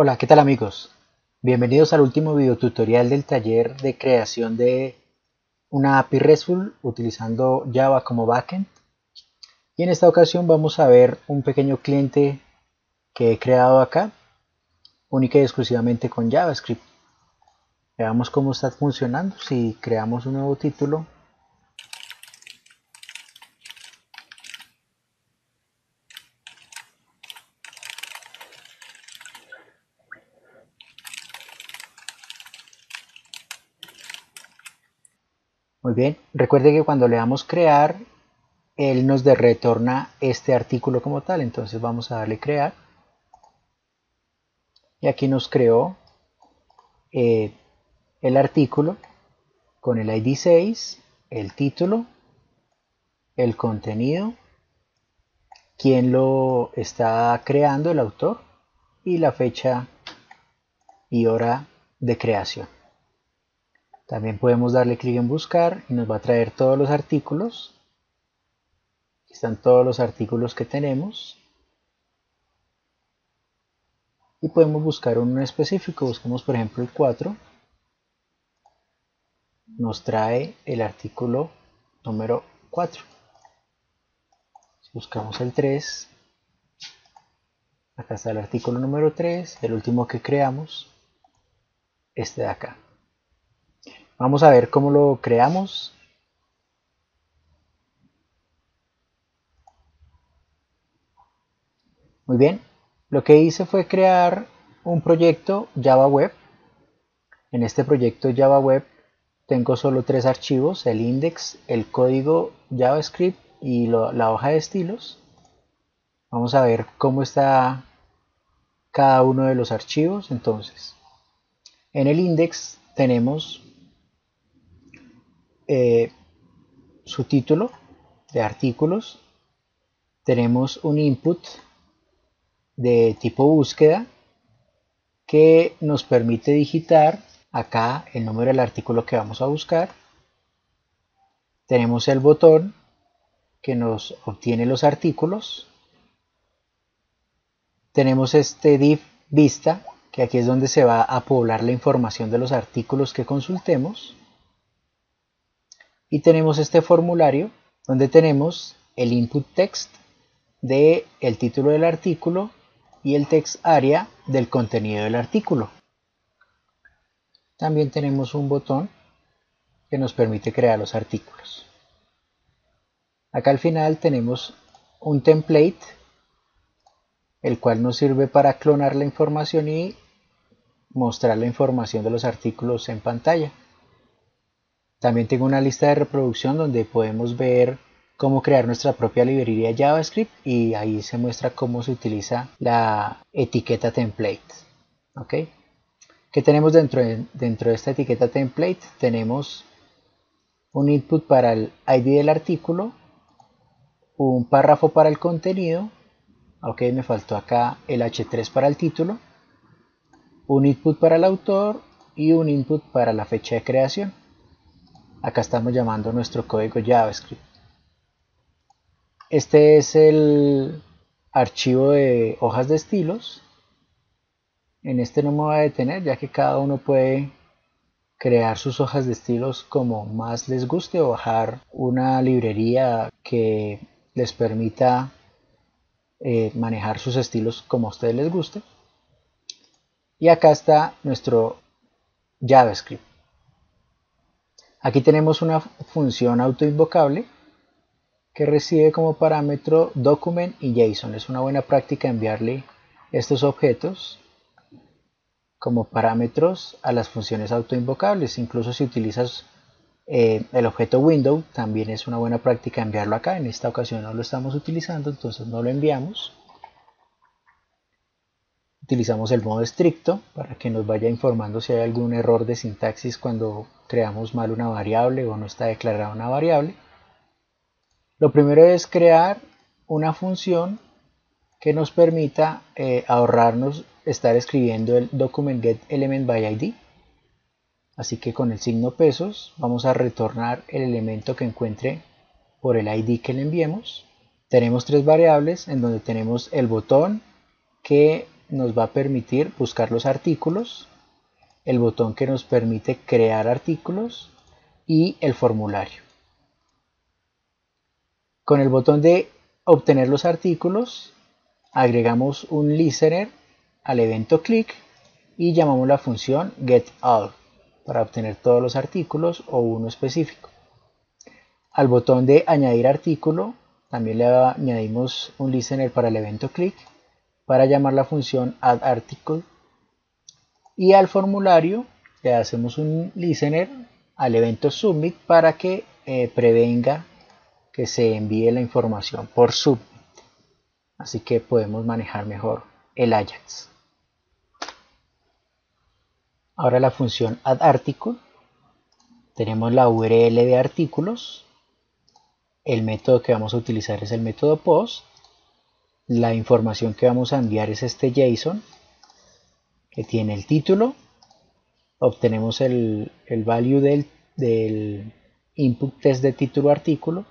Hola, ¿qué tal amigos? Bienvenidos al último video tutorial del taller de creación de una API RESTful utilizando Java como backend. Y en esta ocasión vamos a ver un pequeño cliente que he creado acá, única y exclusivamente con JavaScript. Veamos cómo está funcionando si creamos un nuevo título Muy bien, recuerde que cuando le damos crear, él nos retorna este artículo como tal. Entonces vamos a darle crear. Y aquí nos creó eh, el artículo con el ID 6, el título, el contenido, quién lo está creando, el autor, y la fecha y hora de creación. También podemos darle clic en buscar y nos va a traer todos los artículos. Aquí están todos los artículos que tenemos. Y podemos buscar uno específico. Buscamos por ejemplo el 4. Nos trae el artículo número 4. Si buscamos el 3. Acá está el artículo número 3, el último que creamos, este de acá. Vamos a ver cómo lo creamos. Muy bien, lo que hice fue crear un proyecto Java Web. En este proyecto Java Web tengo solo tres archivos, el index, el código JavaScript y la hoja de estilos. Vamos a ver cómo está cada uno de los archivos. Entonces, en el index tenemos eh, su título de artículos, tenemos un input de tipo búsqueda que nos permite digitar acá el número del artículo que vamos a buscar. Tenemos el botón que nos obtiene los artículos. Tenemos este div vista, que aquí es donde se va a poblar la información de los artículos que consultemos y tenemos este formulario donde tenemos el input text de el título del artículo y el text area del contenido del artículo. También tenemos un botón que nos permite crear los artículos. Acá al final tenemos un template el cual nos sirve para clonar la información y mostrar la información de los artículos en pantalla. También tengo una lista de reproducción donde podemos ver cómo crear nuestra propia librería JavaScript y ahí se muestra cómo se utiliza la etiqueta template. ¿Ok? ¿Qué tenemos dentro de, dentro de esta etiqueta template? Tenemos un input para el ID del artículo, un párrafo para el contenido, ok, me faltó acá el H3 para el título, un input para el autor y un input para la fecha de creación acá estamos llamando nuestro código JavaScript. Este es el archivo de hojas de estilos. En este no me voy a detener ya que cada uno puede crear sus hojas de estilos como más les guste o bajar una librería que les permita eh, manejar sus estilos como a ustedes les guste. Y acá está nuestro JavaScript. Aquí tenemos una función autoinvocable que recibe como parámetro document y JSON. Es una buena práctica enviarle estos objetos como parámetros a las funciones autoinvocables. Incluso si utilizas eh, el objeto window, también es una buena práctica enviarlo acá. En esta ocasión no lo estamos utilizando, entonces no lo enviamos. Utilizamos el modo estricto para que nos vaya informando si hay algún error de sintaxis cuando creamos mal una variable o no está declarada una variable. Lo primero es crear una función que nos permita eh, ahorrarnos estar escribiendo el document get element by id. Así que con el signo pesos vamos a retornar el elemento que encuentre por el id que le enviemos. Tenemos tres variables en donde tenemos el botón que nos va a permitir buscar los artículos, el botón que nos permite crear artículos y el formulario. Con el botón de obtener los artículos, agregamos un listener al evento click y llamamos la función getAll para obtener todos los artículos o uno específico. Al botón de añadir artículo también le añadimos un listener para el evento click para llamar la función addArticle y al formulario le hacemos un listener al evento submit para que eh, prevenga que se envíe la información por submit. Así que podemos manejar mejor el Ajax. Ahora la función addArticle. Tenemos la URL de artículos. El método que vamos a utilizar es el método post. La información que vamos a enviar es este JSON que tiene el título. Obtenemos el, value del, del input test de título artículo.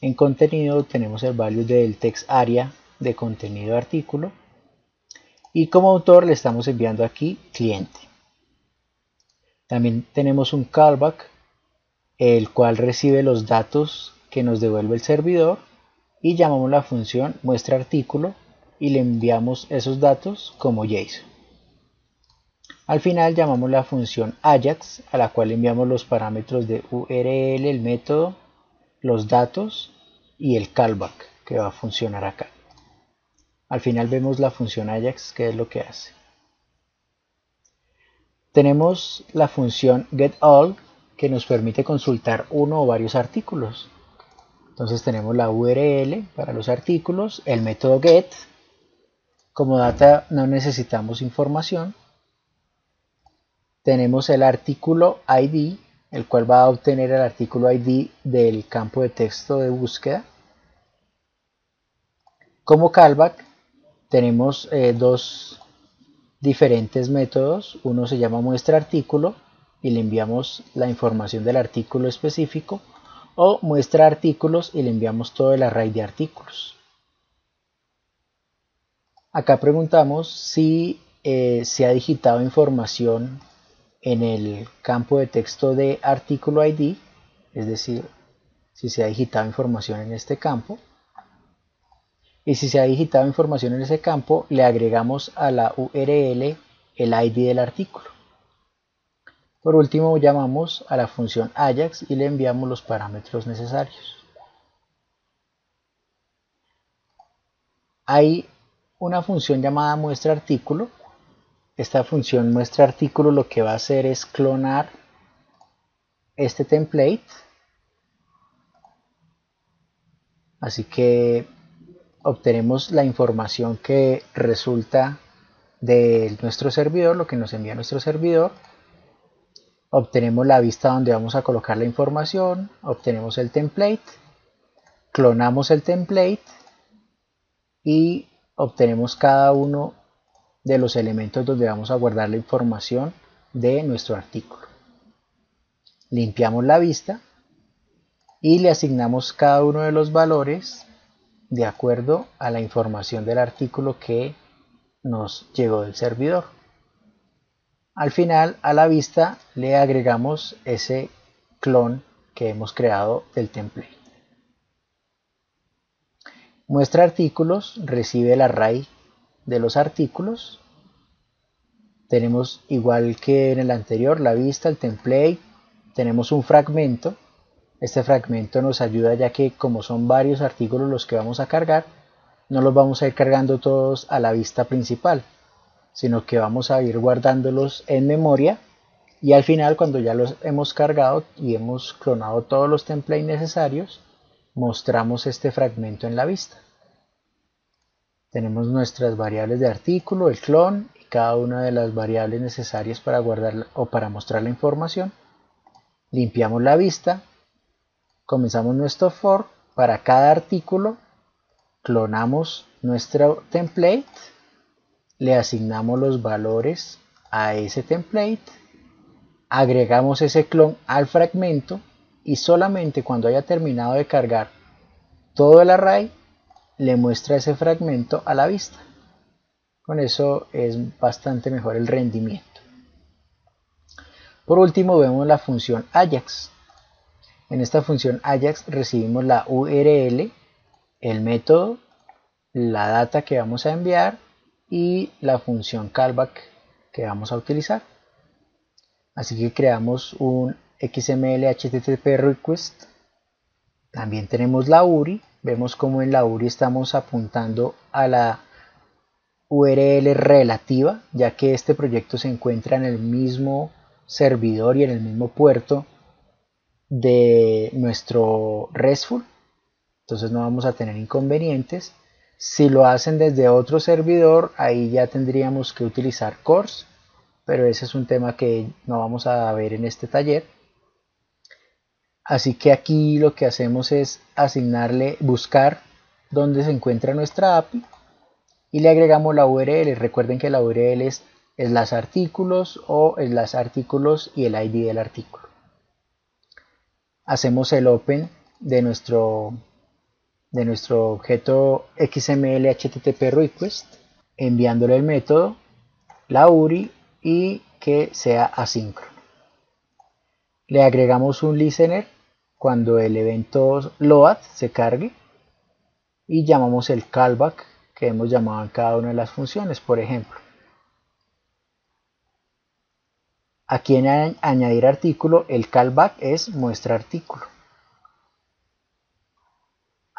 En contenido tenemos el value del text area de contenido artículo. Y como autor le estamos enviando aquí cliente. También tenemos un callback, el cual recibe los datos que nos devuelve el servidor y llamamos la función muestra artículo y le enviamos esos datos como JSON. Al final llamamos la función Ajax a la cual enviamos los parámetros de URL, el método, los datos y el callback que va a funcionar acá. Al final vemos la función Ajax que es lo que hace tenemos la función getAll que nos permite consultar uno o varios artículos. Entonces tenemos la URL para los artículos, el método get. Como data no necesitamos información. Tenemos el artículo ID, el cual va a obtener el artículo ID del campo de texto de búsqueda. Como callback tenemos eh, dos diferentes métodos. Uno se llama muestra artículo y le enviamos la información del artículo específico o muestra artículos y le enviamos todo el array de artículos. Acá preguntamos si eh, se ha digitado información en el campo de texto de artículo ID, es decir, si se ha digitado información en este campo y si se ha digitado información en ese campo, le agregamos a la URL el ID del artículo. Por último, llamamos a la función Ajax y le enviamos los parámetros necesarios. Hay una función llamada muestra artículo. Esta función muestra artículo lo que va a hacer es clonar este template. Así que obtenemos la información que resulta de nuestro servidor, lo que nos envía nuestro servidor. Obtenemos la vista donde vamos a colocar la información, obtenemos el template, clonamos el template y obtenemos cada uno de los elementos donde vamos a guardar la información de nuestro artículo. Limpiamos la vista y le asignamos cada uno de los valores de acuerdo a la información del artículo que nos llegó del servidor. Al final, a la vista, le agregamos ese clon que hemos creado del template. Muestra artículos recibe el array de los artículos. Tenemos igual que en el anterior la vista, el template, tenemos un fragmento este fragmento nos ayuda ya que como son varios artículos los que vamos a cargar, no los vamos a ir cargando todos a la vista principal, sino que vamos a ir guardándolos en memoria y al final cuando ya los hemos cargado y hemos clonado todos los templates necesarios, mostramos este fragmento en la vista. Tenemos nuestras variables de artículo, el clon y cada una de las variables necesarias para guardar o para mostrar la información. Limpiamos la vista comenzamos nuestro for para cada artículo, clonamos nuestro template, le asignamos los valores a ese template, agregamos ese clon al fragmento y solamente cuando haya terminado de cargar todo el array, le muestra ese fragmento a la vista. Con eso es bastante mejor el rendimiento. Por último vemos la función Ajax. En esta función Ajax recibimos la URL, el método, la data que vamos a enviar y la función callback que vamos a utilizar. Así que creamos un XML HTTP request. También tenemos la URI. Vemos como en la URI estamos apuntando a la URL relativa, ya que este proyecto se encuentra en el mismo servidor y en el mismo puerto de nuestro RESTful. Entonces no vamos a tener inconvenientes. Si lo hacen desde otro servidor, ahí ya tendríamos que utilizar CORS, pero ese es un tema que no vamos a ver en este taller. Así que aquí lo que hacemos es asignarle, buscar dónde se encuentra nuestra API y le agregamos la URL. Recuerden que la URL es, es las artículos o es las artículos y el ID del artículo. Hacemos el open de nuestro de nuestro objeto XML HTTP request, enviándole el método, la URI y que sea asíncrono. Le agregamos un listener cuando el evento load se cargue y llamamos el callback que hemos llamado en cada una de las funciones, por ejemplo. Aquí en añadir artículo, el callback es muestra artículo.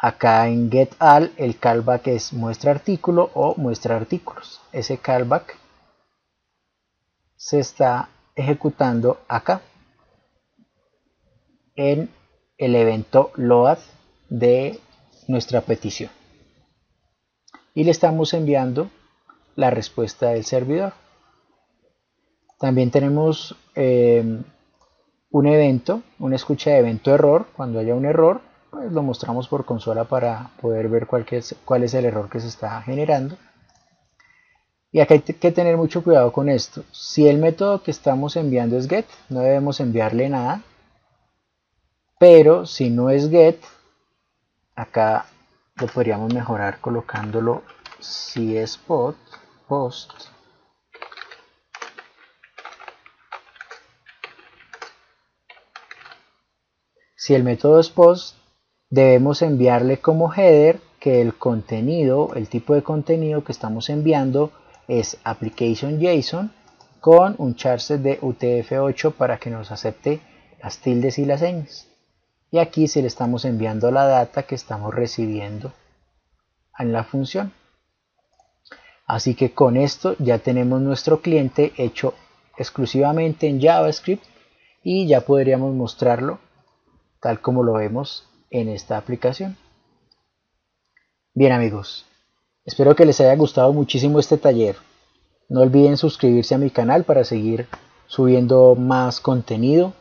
Acá en get all el callback es muestra artículo o muestra artículos. Ese callback se está ejecutando acá en el evento load de nuestra petición. Y le estamos enviando la respuesta del servidor. También tenemos eh, un evento, una escucha de evento error. Cuando haya un error, pues lo mostramos por consola para poder ver cuál es, cuál es el error que se está generando. Y acá hay que tener mucho cuidado con esto. Si el método que estamos enviando es get, no debemos enviarle nada. Pero si no es get, acá lo podríamos mejorar colocándolo si es post, post Si el método es post, debemos enviarle como header que el contenido, el tipo de contenido que estamos enviando es application JSON con un charset de UTF-8 para que nos acepte las tildes y las señas. Y aquí se le estamos enviando la data que estamos recibiendo en la función. Así que con esto ya tenemos nuestro cliente hecho exclusivamente en JavaScript y ya podríamos mostrarlo tal como lo vemos en esta aplicación. Bien amigos, espero que les haya gustado muchísimo este taller. No olviden suscribirse a mi canal para seguir subiendo más contenido.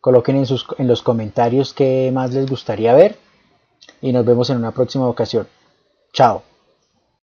Coloquen en, sus, en los comentarios qué más les gustaría ver y nos vemos en una próxima ocasión. Chao.